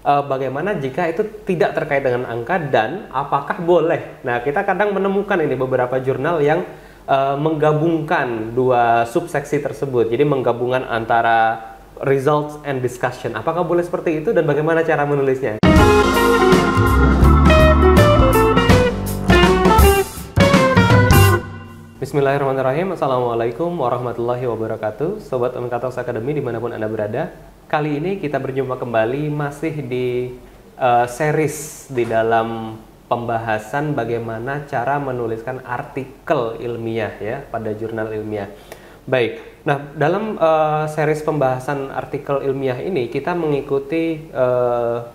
Uh, bagaimana jika itu tidak terkait dengan angka dan apakah boleh? Nah, kita kadang menemukan ini beberapa jurnal yang uh, menggabungkan dua subseksi tersebut. Jadi menggabungkan antara results and discussion. Apakah boleh seperti itu dan bagaimana cara menulisnya? Bismillahirrahmanirrahim Assalamualaikum warahmatullahi wabarakatuh Sobat Omikatos Academy di mana pun Anda berada Kali ini kita berjumpa kembali masih di uh, series di dalam pembahasan bagaimana cara menuliskan artikel ilmiah ya pada jurnal ilmiah Baik, nah dalam uh, series pembahasan artikel ilmiah ini kita mengikuti uh,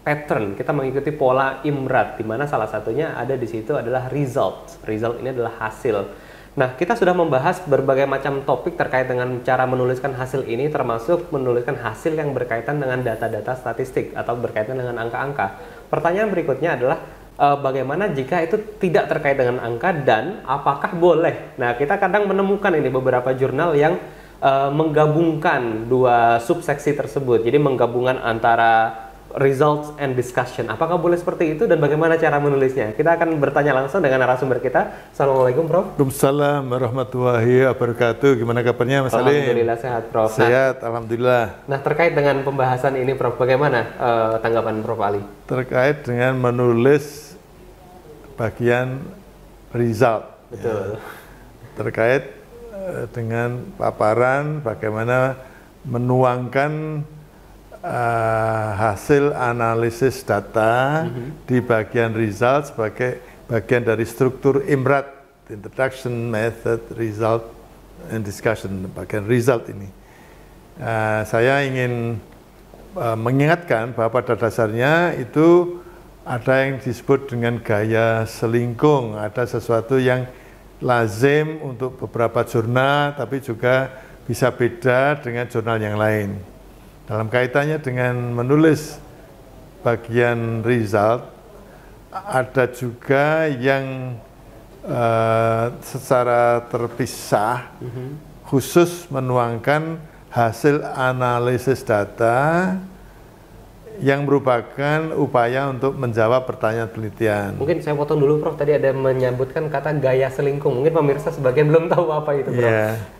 pattern, kita mengikuti pola imrat, di mana salah satunya ada di situ adalah result. Result ini adalah hasil. Nah, kita sudah membahas berbagai macam topik terkait dengan cara menuliskan hasil ini, termasuk menuliskan hasil yang berkaitan dengan data-data statistik atau berkaitan dengan angka-angka. Pertanyaan berikutnya adalah uh, bagaimana jika itu tidak terkait dengan angka dan apakah boleh. Nah, kita kadang menemukan ini beberapa jurnal yang uh, menggabungkan dua subseksi tersebut. Jadi menggabungkan antara results and discussion. Apakah boleh seperti itu dan bagaimana cara menulisnya? Kita akan bertanya langsung dengan narasumber kita. Assalamualaikum, Prof. Waalaikumsalam warahmatullahi wabarakatuh. Gimana kabarnya, Mas Ali? Alhamdulillah sehat, Prof. Sehat, nah, alhamdulillah. Nah, terkait dengan pembahasan ini, Prof, bagaimana uh, tanggapan Prof Ali? Terkait dengan menulis bagian result. Betul. Ya. Terkait uh, dengan paparan bagaimana menuangkan uh, hasil analisis data mm -hmm. di bagian result sebagai bagian dari struktur IMRAT, Introduction, Method, Result, and Discussion, bagian result ini. Uh, saya ingin uh, mengingatkan bahwa pada dasarnya itu ada yang disebut dengan gaya selingkung, ada sesuatu yang lazim untuk beberapa jurnal, tapi juga bisa beda dengan jurnal yang lain. Dalam kaitannya dengan menulis bagian result, ada juga yang uh, secara terpisah mm -hmm. khusus menuangkan hasil analisis data yang merupakan upaya untuk menjawab pertanyaan penelitian. Mungkin saya potong dulu Prof, tadi ada menyebutkan kata gaya selingkung. Mungkin pemirsa sebagian belum tahu apa itu Prof. Yeah.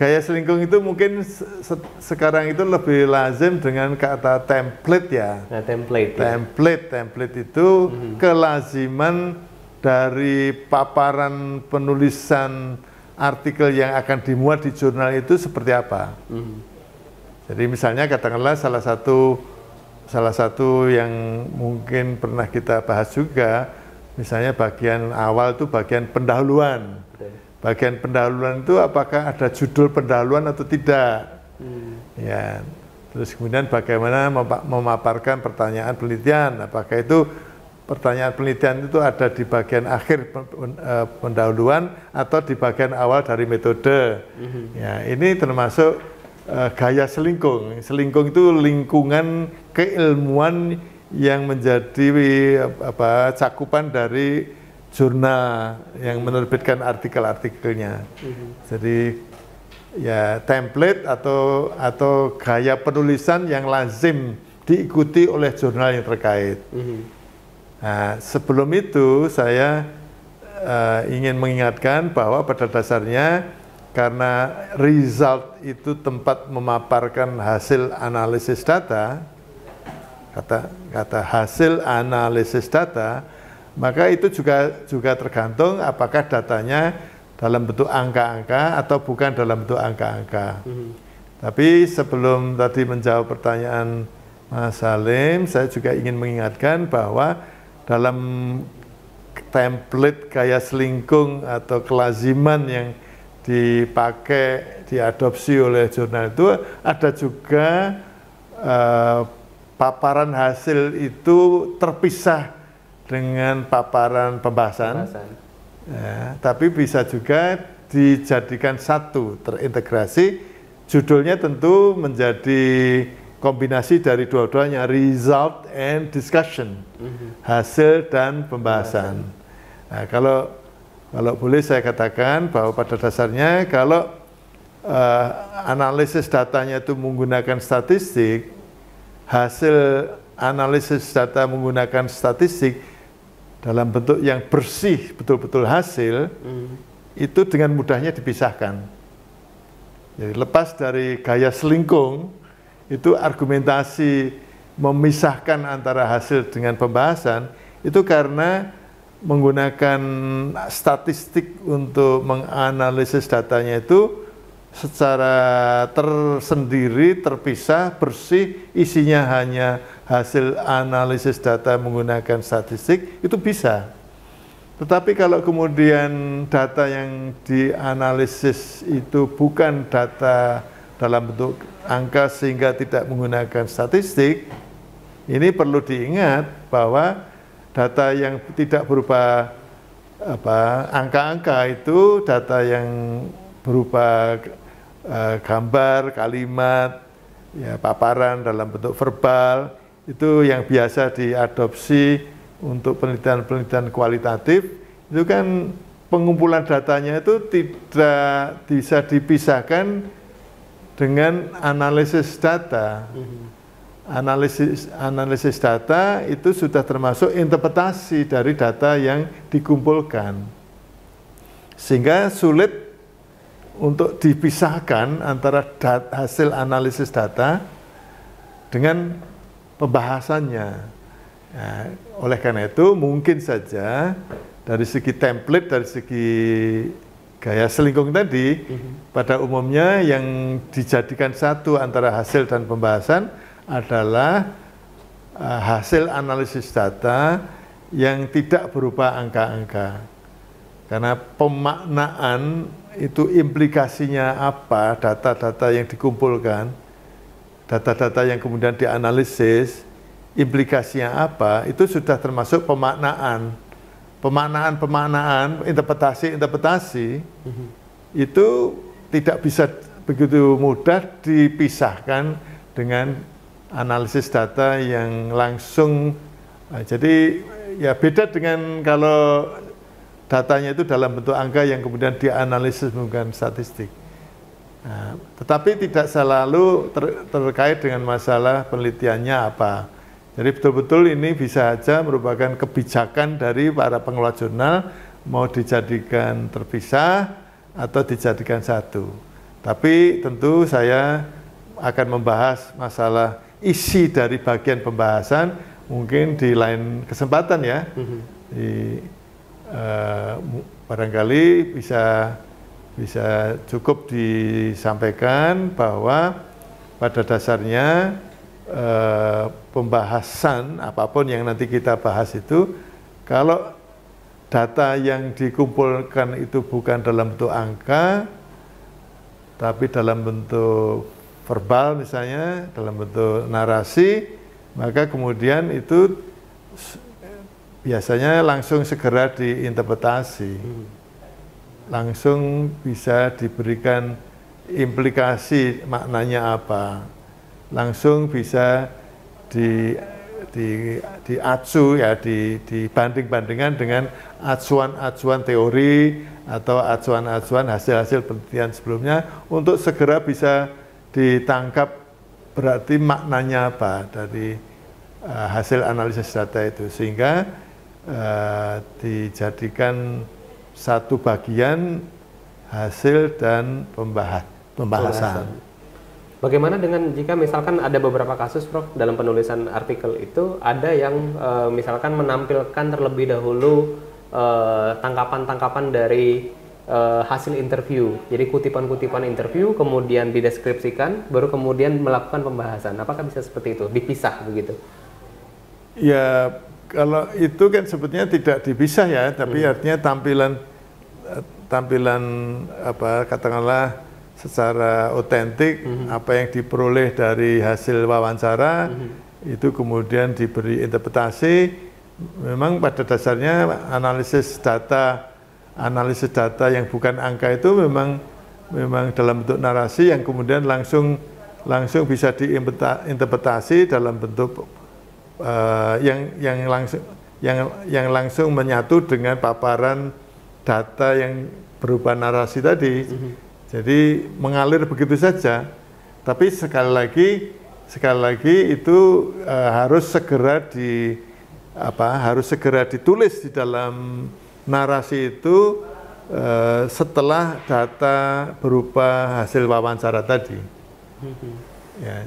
Gaya selingkuh itu mungkin se sekarang itu lebih lazim dengan kata template ya. Nah, template. Template, ya. template itu mm -hmm. kelaziman dari paparan penulisan artikel yang akan dimuat di jurnal itu seperti apa. Mm -hmm. Jadi misalnya katakanlah salah satu salah satu yang mungkin pernah kita bahas juga, misalnya bagian awal itu bagian pendahuluan bagian pendahuluan itu apakah ada judul pendahuluan atau tidak? Hmm. ya. Terus kemudian bagaimana memaparkan pertanyaan penelitian? Apakah itu pertanyaan penelitian itu ada di bagian akhir eh, pendahuluan atau di bagian awal dari metode? Hmm. ya ini termasuk uh, gaya selingkung. Selingkung itu lingkungan keilmuan yang menjadi apa cakupan dari jurnal yang menerbitkan artikel-artikelnya. Mm-hmm. Jadi ya template atau atau gaya penulisan yang lazim diikuti oleh jurnal yang terkait. Mm-hmm. Nah, sebelum itu saya uh, ingin mengingatkan bahwa pada dasarnya karena result itu tempat memaparkan hasil analisis data, kata kata hasil analisis data maka itu juga juga tergantung apakah datanya dalam bentuk angka-angka atau bukan dalam bentuk angka-angka. Mm -hmm. Tapi sebelum tadi menjawab pertanyaan Mas Salim, saya juga ingin mengingatkan bahwa dalam template gaya selingkung atau kelaziman yang dipakai, diadopsi oleh jurnal itu ada juga uh, paparan hasil itu terpisah dengan paparan pembahasan, pembahasan. Ya, tapi bisa juga dijadikan satu terintegrasi. Judulnya tentu menjadi kombinasi dari dua-duanya result and discussion, mm-hmm. hasil dan pembahasan. Nah, kalau kalau boleh saya katakan bahwa pada dasarnya kalau uh, analisis datanya itu menggunakan statistik, hasil analisis data menggunakan statistik dalam bentuk yang bersih betul-betul hasil hmm. itu dengan mudahnya dipisahkan. Jadi lepas dari gaya selingkung itu argumentasi memisahkan antara hasil dengan pembahasan itu karena menggunakan statistik untuk menganalisis datanya itu secara tersendiri, terpisah, bersih, isinya hanya hasil analisis data menggunakan statistik, itu bisa. Tetapi kalau kemudian data yang dianalisis itu bukan data dalam bentuk angka sehingga tidak menggunakan statistik, ini perlu diingat bahwa data yang tidak berupa apa angka-angka itu data yang berupa uh, gambar, kalimat, ya paparan dalam bentuk verbal itu yang biasa diadopsi untuk penelitian-penelitian kualitatif itu kan pengumpulan datanya itu tidak bisa dipisahkan dengan analisis data. -hmm analisis analisis data itu sudah termasuk interpretasi dari data yang dikumpulkan. Sehingga sulit untuk dipisahkan antara dat, hasil analisis data dengan pembahasannya. Ya, oleh karena itu mungkin saja dari segi template, dari segi gaya selingkung tadi, mm -hmm. pada umumnya yang dijadikan satu antara hasil dan pembahasan adalah uh, hasil analisis data yang tidak berupa angka-angka. Karena pemaknaan itu implikasinya apa, data-data yang dikumpulkan, data-data yang kemudian dianalisis, implikasinya apa, itu sudah termasuk pemaknaan. Pemaknaan-pemaknaan, interpretasi-interpretasi, mm -hmm. itu tidak bisa begitu mudah dipisahkan dengan analisis data yang langsung nah, jadi ya beda dengan kalau datanya itu dalam bentuk angka yang kemudian dianalisis menggunakan statistik. Nah, tetapi tidak selalu ter, terkait dengan masalah penelitiannya apa. Jadi betul-betul ini bisa saja merupakan kebijakan dari para pengelola jurnal mau dijadikan terpisah atau dijadikan satu. Tapi tentu saya akan membahas masalah isi dari bagian pembahasan mungkin di lain kesempatan ya. Mm-hmm. Di, uh, barangkali bisa bisa cukup disampaikan bahwa pada dasarnya uh, pembahasan apa pun yang nanti kita bahas itu kalau data yang dikumpulkan itu bukan dalam bentuk angka tapi dalam bentuk verbal misalnya dalam bentuk narasi, maka kemudian itu biasanya langsung segera diinterpretasi. Langsung bisa diberikan implikasi maknanya apa. Langsung bisa di di di acu ya di dibanding-bandingkan dengan acuan-acuan teori atau acuan-acuan hasil-hasil penelitian sebelumnya untuk segera bisa ditangkap berarti maknanya apa dari uh, hasil analisis data itu sehingga uh, dijadikan satu bagian hasil dan pembahas, pembahasan. Bagaimana dengan jika misalkan ada beberapa kasus, Prof, dalam penulisan artikel itu ada yang uh, misalkan menampilkan terlebih dahulu tangkapan-tangkapan uh, dari uh, hasil interview. Jadi kutipan-kutipan interview kemudian dideskripsikan, baru kemudian melakukan pembahasan. Apakah bisa seperti itu? Dipisah begitu? Ya, kalau itu kan sebetulnya tidak dipisah ya, tapi hmm. artinya tampilan eh, tampilan apa katakanlah secara otentik hmm. apa yang diperoleh dari hasil wawancara hmm. itu kemudian diberi interpretasi. Memang pada dasarnya analisis data analisis data yang bukan angka itu memang memang dalam bentuk narasi yang kemudian langsung langsung bisa diinterpretasi dalam bentuk uh, yang yang langsung yang yang langsung menyatu dengan paparan data yang berupa narasi tadi. Mm -hmm. Jadi mengalir begitu saja. Tapi sekali lagi sekali lagi itu uh, harus segera di apa harus segera ditulis di dalam narasi itu uh, setelah data berupa hasil wawancara tadi. Mm-hmm. Ya,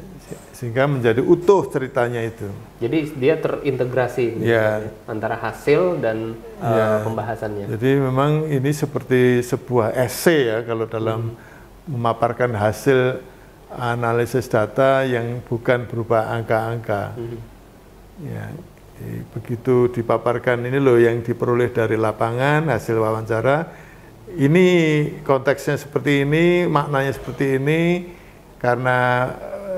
sehingga menjadi utuh ceritanya itu. Jadi dia terintegrasi gitu ya. antara hasil dan ya. uh, pembahasannya. Jadi memang ini seperti sebuah esai ya kalau dalam hmm. memaparkan hasil analisis data yang bukan berupa angka-angka. Hmm. Ya, begitu dipaparkan ini loh yang diperoleh dari lapangan hasil wawancara. Ini konteksnya seperti ini, maknanya seperti ini karena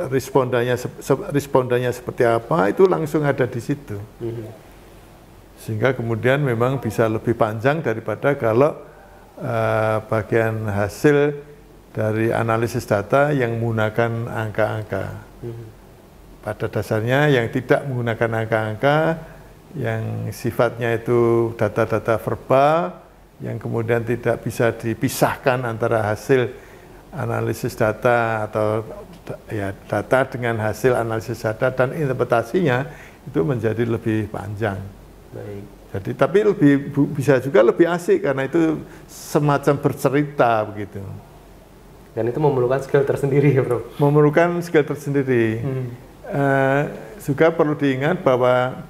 respondannya respondannya seperti apa itu langsung ada di situ. Hmm. Sehingga kemudian memang bisa lebih panjang daripada kalau uh, bagian hasil dari analisis data yang menggunakan angka-angka. Hmm. Pada dasarnya yang tidak menggunakan angka-angka, yang sifatnya itu data-data verbal, yang kemudian tidak bisa dipisahkan antara hasil analisis data atau ya data dengan hasil analisis data dan interpretasinya itu menjadi lebih panjang. Baik. Jadi tapi lebih bisa juga lebih asik karena itu semacam bercerita begitu. Dan itu memerlukan skill tersendiri ya bro? Memerlukan skill tersendiri. Hmm. Uh, juga perlu diingat bahwa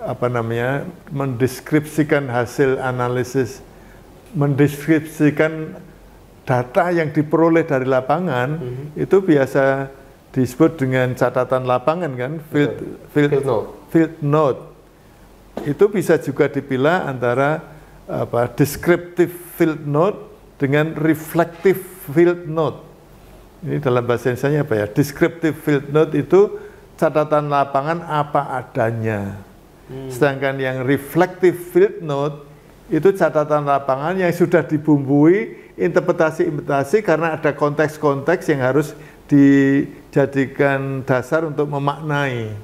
apa namanya mendeskripsikan hasil analisis, mendeskripsikan data yang diperoleh dari lapangan mm -hmm. itu biasa disebut dengan catatan lapangan kan field field, field note. Field note itu bisa juga dipilah antara apa descriptive field note dengan reflective field note. Ini dalam bahasa Indonesia apa ya? Descriptive field note itu catatan lapangan apa adanya. Hmm. Sedangkan yang reflective field note itu catatan lapangan yang sudah dibumbui interpretasi-interpretasi karena ada konteks-konteks yang harus dijadikan dasar untuk memaknai.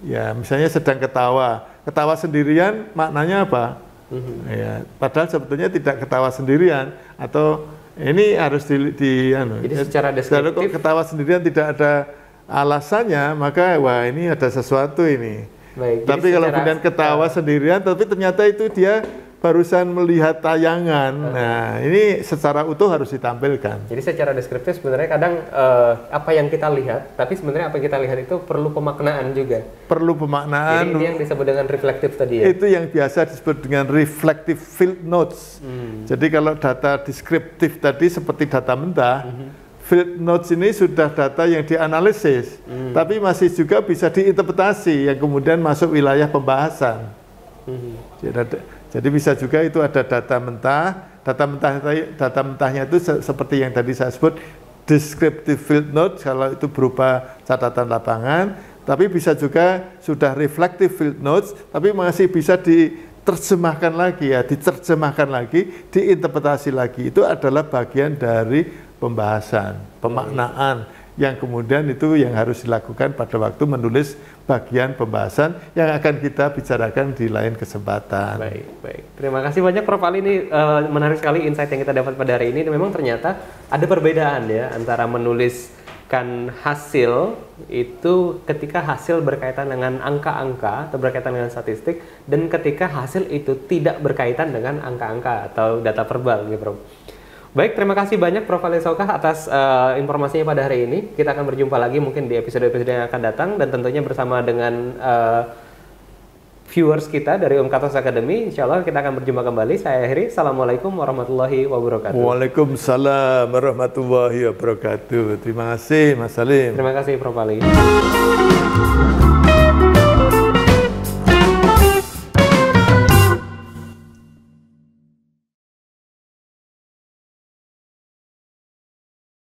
Ya, misalnya sedang ketawa, ketawa sendirian maknanya apa? Mm-hmm. Ya, padahal sebetulnya tidak ketawa sendirian atau ini harus di, di anu, Jadi secara deskriptif kalau ketawa sendirian tidak ada alasannya, maka wah ini ada sesuatu ini. Baik, tapi kalau kemudian ketawa sendirian, tapi ternyata itu dia barusan melihat tayangan. Uh. Nah, ini secara utuh harus ditampilkan. Jadi secara deskriptif sebenarnya kadang uh, apa yang kita lihat, tapi sebenarnya apa yang kita lihat itu perlu pemaknaan juga. Perlu pemaknaan. Jadi ini yang disebut dengan reflektif tadi ya. Itu yang biasa disebut dengan reflective field notes. Hmm. Jadi kalau data deskriptif tadi seperti data mentah, hmm. Field notes ini sudah data yang dianalisis, hmm. tapi masih juga bisa diinterpretasi yang kemudian masuk wilayah pembahasan. Hmm. Jadi jadi bisa juga itu ada data mentah, data mentah data mentahnya itu se seperti yang tadi saya sebut descriptive field note kalau itu berupa catatan lapangan, tapi bisa juga sudah reflective field notes, tapi masih bisa diterjemahkan lagi ya, diterjemahkan lagi, diinterpretasi lagi. Itu adalah bagian dari pembahasan, pemaknaan yang kemudian itu yang harus dilakukan pada waktu menulis bagian pembahasan yang akan kita bicarakan di lain kesempatan. Baik, baik. Terima kasih banyak Prof. Ali ini uh, menarik sekali insight yang kita dapat pada hari ini. Memang ternyata ada perbedaan ya antara menuliskan hasil itu ketika hasil berkaitan dengan angka-angka atau berkaitan dengan statistik dan ketika hasil itu tidak berkaitan dengan angka-angka atau data verbal gitu Prof. Baik, terima kasih banyak Prof. Ali Sokah atas uh, informasinya pada hari ini. Kita akan berjumpa lagi mungkin di episode-episode yang akan datang dan tentunya bersama dengan uh, viewers kita dari Om Katos Academy. Insya Allah kita akan berjumpa kembali. Saya akhiri. Assalamualaikum warahmatullahi wabarakatuh. Waalaikumsalam warahmatullahi wabarakatuh. Terima kasih Mas Salim. Terima kasih Prof. Ali.